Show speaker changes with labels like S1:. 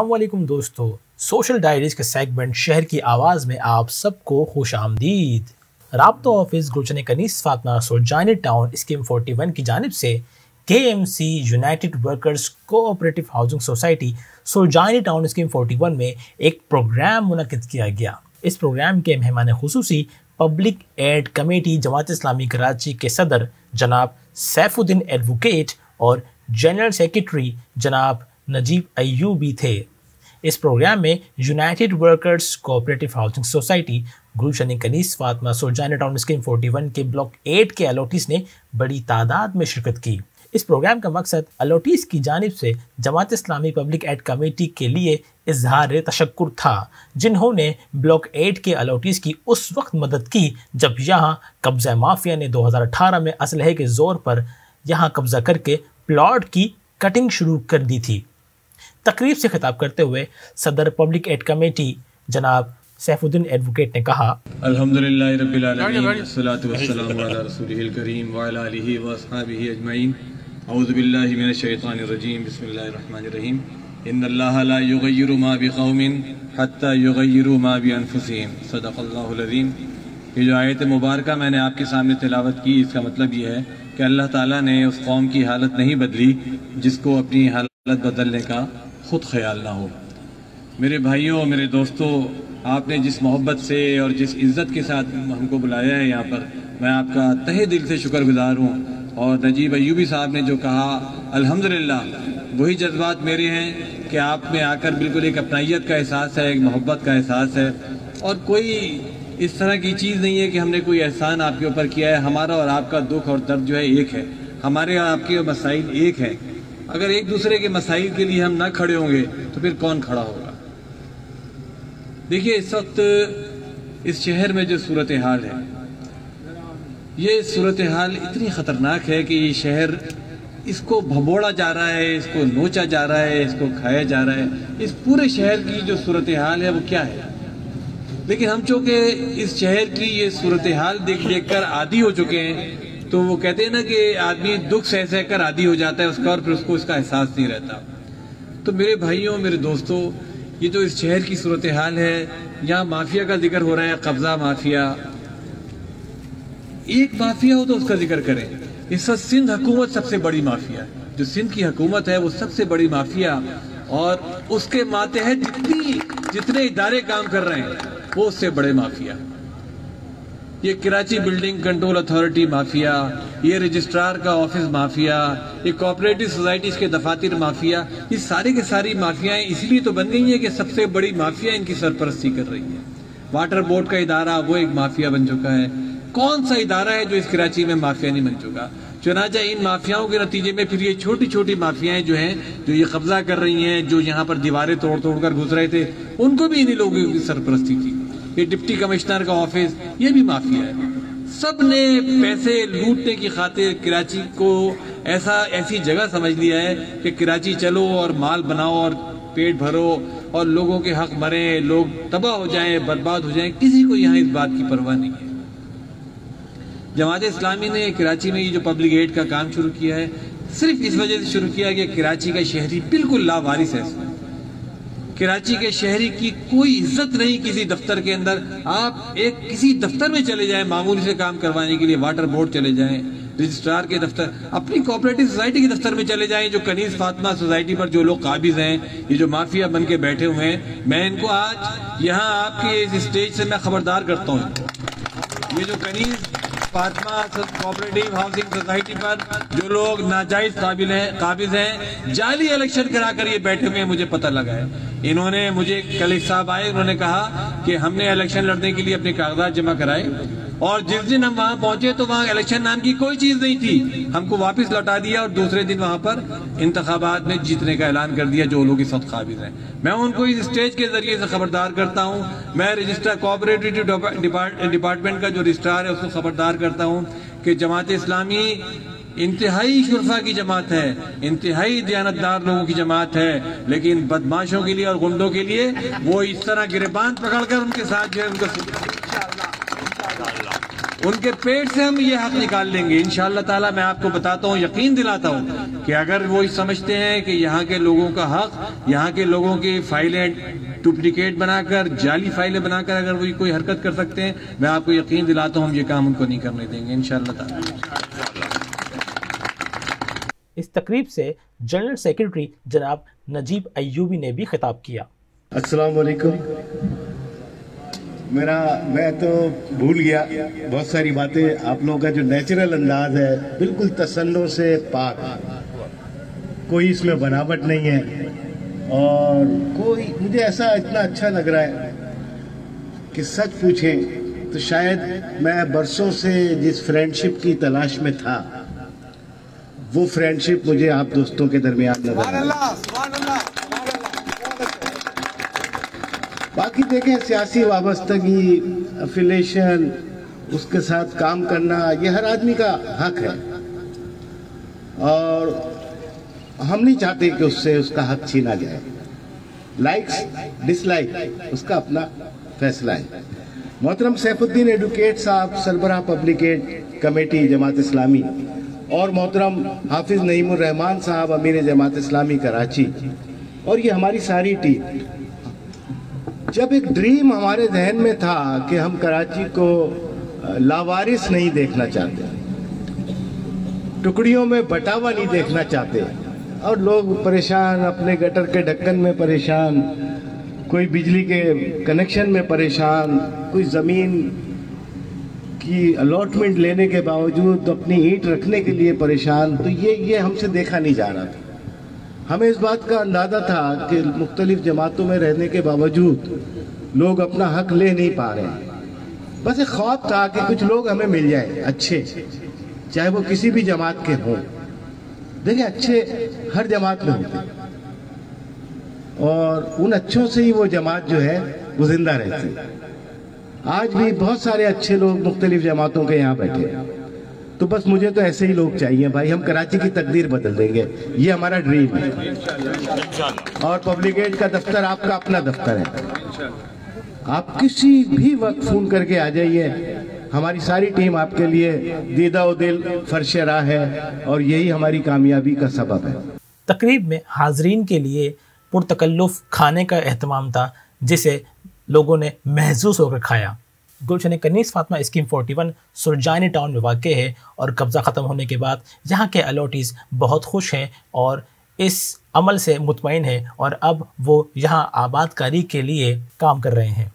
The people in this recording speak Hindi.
S1: वालेकुम दोस्तों, सोशल डायरीज के सेगमेंट शहर की आवाज़ में आप सबको खुश आमदीद। रबता office Gulshan Kaneez Fatima Surjani town scheme 41 की जानब से K M C united workers cooperative housing society Surjani town scheme 41 में एक प्रोग्राम मुनद किया गया। इस प्रोग्राम के मेहमान खसूसी public aid committee Jamaat Islami Karachi के सदर जनाब सैफुद्दीन एडवोकेट और जनरल सेक्रेटरी जनाब नजीब अयूबी थे। इस प्रोग्राम में united workers cooperative housing society Gulshan Kaneez Fatima Surjana town scheme 41 के ब्लॉक 8 के अलोटीस ने बड़ी तादाद में शिरकत की। इस प्रोग्राम का मकसद अलोटीस की जानब से Jamaat Islami public aid committee के लिए इजहार तशक्र था, जिन्होंने ब्लॉक 8 के अलोटीस की उस वक्त मदद की जब यहाँ कब्जा माफिया ने 2018 में असलहे के ज़ोर पर यहाँ कब्जा करके प्लॉट की कटिंग शुरू कर दी थी। तकरीब से खिताब करते हुए सदर पब्लिक एड कमेटी जनाब सैफुद्दीन एडवोकेट ने कहा।
S2: ये जो आयत मुबारक मैंने आपके सामने तिलावत की इसका मतलब ये है कि अल्लाह ताला ने उस कौम की हालत नहीं बदली जिसको अपनी हालत बदलने का खुद ख्याल ना हो। मेरे भाइयों, मेरे दोस्तों, आपने जिस मोहब्बत से और जिस इज़्ज़त के साथ हमको बुलाया है यहाँ पर, मैं आपका तहे दिल से शुक्रगुजार हूँ। और नजीब अयूबी साहब ने जो कहा, अल्हम्दुलिल्लाह, वही जज्बात मेरे हैं कि आप में आकर बिल्कुल एक अपनाइत का एहसास है, एक मोहब्बत का एहसास है। और कोई इस तरह की चीज़ नहीं है कि हमने कोई एहसान आपके ऊपर किया है। हमारा और आपका दुख और दर्द जो है एक है। हमारे और आपके मसाइल एक है। अगर एक दूसरे के मसाइल के लिए हम ना खड़े होंगे तो फिर कौन खड़ा होगा? देखिए, इस वक्त, इस शहर में जो सूरत हाल है, ये सूरत हाल इतनी ख़तरनाक है कि ये शहर इसको भबोड़ा जा रहा है, इसको नोचा जा रहा है, इसको खाया जा रहा है। इस पूरे शहर की जो सूरत हाल है, वो क्या है? लेकिन हम चूँकि इस शहर की ये सूरत हाल देख देख कर आदि हो चुके हैं तो वो कहते हैं ना कि आदमी दुख सह सह कर आदि हो जाता है उसका और फिर उसको इसका एहसास नहीं रहता। तो मेरे भाइयों, मेरे दोस्तों, ये जो इस शहर की सूरत हाल है, यहाँ माफिया का ज़िक्र हो रहा है, कब्जा माफिया। एक माफिया हो तो उसका ज़िक्र करें। इस सिंध हुकूमत सबसे बड़ी माफिया है। जो सिंध की हुकूमत है, वो सबसे बड़ी माफिया। और उसके मातहत जितनी, जितने इदारे काम कर रहे हैं, वो उससे बड़े माफिया। ये Karachi building control authority mafia, ये रजिस्ट्रार का ऑफ़िस माफिया, ये कोऑपरेटिव सोसाइटीज के दफातर माफिया, ये सारी के सारी माफियाएँ इसलिए तो बन गई है कि सबसे बड़ी माफिया इनकी सरपरस्ती कर रही है। वाटर बोर्ड का इदारा वो एक माफिया बन चुका है। कौन सा इदारा है जो इस कराची में माफिया नहीं बन चुका? चुनाचा इन माफियाओं के नतीजे में फिर ये छोटी छोटी माफियाएँ जो हैं, जो ये कब्जा कर रही हैं, जो यहाँ पर दीवारें तोड़ तोड़ कर घुस रहे थे, उनको भी इन्हीं लोगों की सरपरस्ती की ये डिप्टी कमिश्नर का ऑफ़िस, ये भी माफिया है। सबने पैसे लूटने की खातिर कराची को ऐसा, ऐसी जगह समझ लिया है कि कराची चलो और माल बनाओ और पेट भरो और लोगों के हक मरे, लोग तबाह हो जाएँ, बर्बाद हो जाएँ। किसी को यहाँ इस बात की परवाह नहीं है। जमात इस्लामी ने कराची में ये जो पब्लिक एड का काम शुरू किया है, सिर्फ़ इस वजह से शुरू किया कि कराची का शहरी बिल्कुल लावारिस है कराची के शहरी की कोई इज़्ज़त नहीं किसी दफ्तर के अंदर। आप एक किसी दफ्तर में चले जाएँ, मामूली से काम करवाने के लिए वाटर बोर्ड चले जाएँ रजिस्ट्रार के दफ्तर, अपनी कोऑपरेटिव सोसाइटी के दफ्तर में चले जाएँ, जो कनीज फातमा सोसाइटी पर जो लोग काबिज हैं, ये जो माफिया बन के बैठे हुए हैं। मैं इनको आज यहाँ आपके इस स्टेज से मैं खबरदार करता हूँ। ये जो Kaneez Fatma cooperative housing society पर जो लोग नाजायज काबिल हैं, काबिज हैं, जाली इलेक्शन करा कर ये बैठे हुए मुझे पता लगा है। इन्होंने मुझे कलेक्टर साहब आए, उन्होंने कहा कि हमने इलेक्शन लड़ने के लिए अपने कागजात जमा कराए। और जिस दिन हम वहाँ पहुँचे तो वहाँ इलेक्शन नाम की कोई चीज़ नहीं थी। हमको वापस लौटा दिया और दूसरे दिन वहाँ पर इंतबात में जीतने का ऐलान कर दिया जो लोग इस वक्त काबिज हैं। मैं उनको इस स्टेज के ज़रिए से खबरदार करता हूँ। मैं रजिस्ट्रार कोऑपरेटिव डिपार्टमेंट का जो रजिस्ट्रार है, उसको खबरदार करता हूँ कि जमात इस्लामी इंतहाई शुरफा की जमात है, इंतहाई दयानतदार लोगों की जमात है। लेकिन बदमाशों के लिए और गुंडों के लिए वो इस तरह गिरबान पकड़कर उनके साथ जो है उनको उनके पेट से हम ये हक निकाल लेंगे। इन ताला मैं आपको बताता हूँ यकीन दिलाता हूँ कि अगर वो समझते हैं कि यहाँ के लोगों का हक यहाँ के लोगों की फाइलें डुप्लीकेट बनाकर जाली फाइलें बनाकर अगर वो कोई हरकत कर सकते हैं मैं आपको यकीन दिलाता हूँ हम ये काम उनको नहीं करने देंगे इन ताला।
S1: इस तकरीब से जनरल सेक्रेटरी जनाब नजीब अयूबी ने भी खिताब किया।
S3: अस्सलाम वालेकुम मेरा, मैं तो भूल गया। बहुत सारी बातें आप लोगों का जो नेचुरल अंदाज है, बिल्कुल तसन्नो से पाक। कोई इसमें बनावट नहीं है और कोई, मुझे ऐसा इतना अच्छा लग रहा है कि सच पूछें तो शायद मैं बरसों से जिस फ्रेंडशिप की तलाश में था, वो फ्रेंडशिप मुझे आप दोस्तों के दरमियान नज़र बाकी देखें, सियासी वाबस्तगी अफिलेशन उसके साथ काम करना, ये हर आदमी का हक है। और हम नहीं चाहते कि उससे उसका हक छीना जाए। लाइक्स डिसलाइक उसका अपना फैसला है। मोहतरम सैफुद्दीन एडवोकेट साहब, सरबराह पब्लिकेट कमेटी, जमात इस्लामी। और मोहतरम हाफिज नईमुर रहमान साहब, अमीर जमात इस्लामी कराची। और ये हमारी सारी टीम। जब एक ड्रीम हमारे जहन में था कि हम कराची को लावारिस नहीं देखना चाहते, टुकड़ियों में बटावा नहीं देखना चाहते, और लोग परेशान, अपने गटर के ढक्कन में परेशान, कोई बिजली के कनेक्शन में परेशान, कोई ज़मीन की अलॉटमेंट लेने के बावजूद अपनी ईंट रखने के लिए परेशान तो ये ये हमसे देखा नहीं जा रहा था। हमें इस बात का अंदाज़ा था कि मुख्तलिफ़ जमातों में रहने के बावजूद लोग अपना हक ले नहीं पा रहे बस एक ख्वाब था कि कुछ लोग हमें मिल जाए, अच्छे, चाहे वो किसी भी जमात के हों। देखिए, अच्छे हर जमात में होते और उन अच्छों से ही वो जमात जो है, वो ज़िंदा रहती आज भी बहुत सारे अच्छे लोग मुख्तलिफ़ जमातों के यहाँ बैठे हैं। तो बस मुझे तो ऐसे ही लोग चाहिए भाई, हम कराची की तकदीर बदल देंगे। ये हमारा ड्रीम है। और पब्लिकेट का दफ्तर आपका अपना दफ्तर है। आप किसी भी वक्त फ़ोन करके आ जाइए। हमारी सारी टीम आपके लिए दीदा दिल फर्श राह है और यही हमारी कामयाबी का सबब है।
S1: तकरीब में हाजरीन के लिए पुरतकल्लुफ़ खाने का अहतमाम था, जिसे लोगों ने महसूस होकर खाया। गुलशन कनीस फातमा स्कीम 41 सुरजानी टाउन में वाक़ है और कब्ज़ा ख़त्म होने के बाद यहाँ के अलॉटीज़ बहुत खुश हैं और इस अमल से मुतमिन है और अब वो यहाँ आबादकारी के लिए काम कर रहे हैं।